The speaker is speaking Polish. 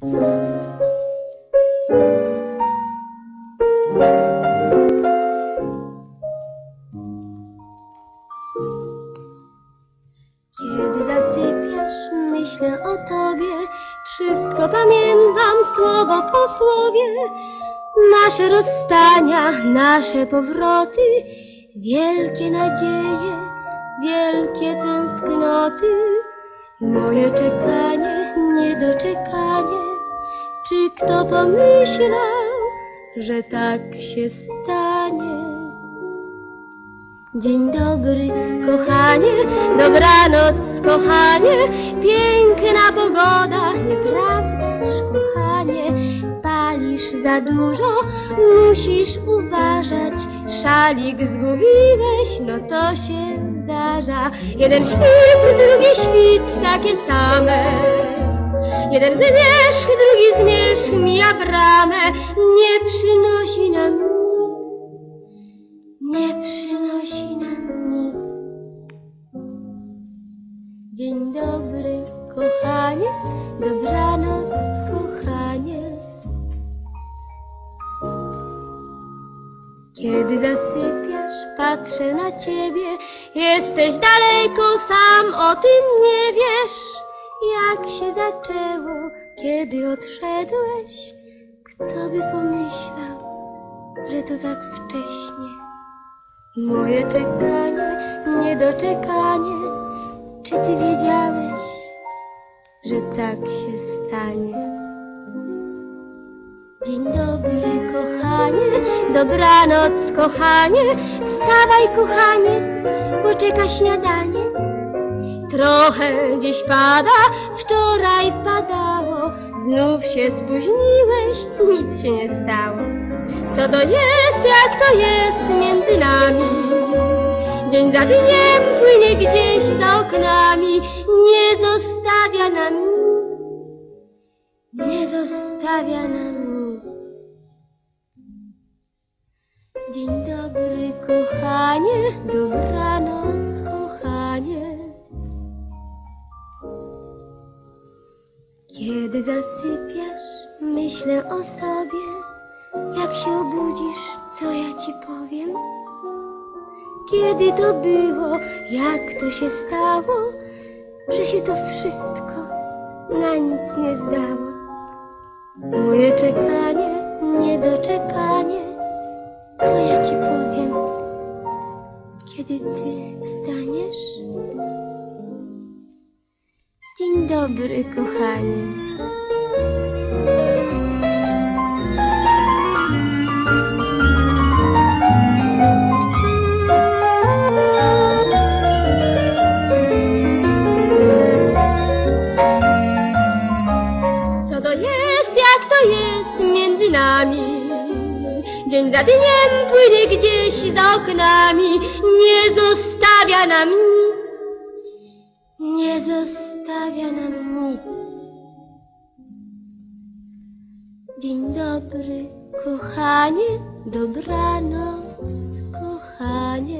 Kiedy zasypiasz, myślę o tobie, wszystko pamiętam słowo po słowie. Nasze rozstania, nasze powroty, wielkie nadzieje, wielkie tęsknoty. Moje czekanie, niedoczekanie, czy kto pomyślał, że tak się stanie? Dzień dobry, kochanie, dobranoc, kochanie, piękna pogoda, nieprawdaż, kochanie? Palisz za dużo, musisz uważać, szalik zgubiłeś, no to się zdarza. Jeden świt, drugi świt, takie same. Jeden zmierzch, drugi zmierzch, mija bramę, nie przynosi nam nic nie przynosi nam nic. Dzień dobry, kochanie, dobranoc, kochanie. Kiedy zasypiasz, patrzę na ciebie, jesteś daleko, sam o tym nie wiesz. Jak się zaczęło, kiedy odszedłeś, kto by pomyślał, że to tak wcześnie. Moje czekanie, niedoczekanie, czy ty wiedziałeś, że tak się stanie? Dzień dobry, kochanie, dobranoc, kochanie, wstawaj, kochanie, bo czeka śniadanie. Trochę dziś pada, wczoraj padało, znów się spóźniłeś, nic się nie stało. Co to jest, jak to jest między nami? Dzień za dniem płynie gdzieś za oknami, nie zostawia nam nic, nie zostawia nam nic. Dzień dobry, kochanie, dobranoc, Kiedy zasypiasz, myślę o sobie, jak się obudzisz, co ja ci powiem? Kiedy to było, jak to się stało, że się to wszystko na nic nie zdało? Moje czekanie, niedoczekanie, co ja ci powiem? Kiedy ty wstaniesz? Dobry, kochanie. Co to jest, jak to jest między nami? Dzień za dniem płynie gdzieś za oknami, nie zostawia nam nic, nie zostawia nam nic. Dzień dobry, kochanie, dobranoc, kochanie.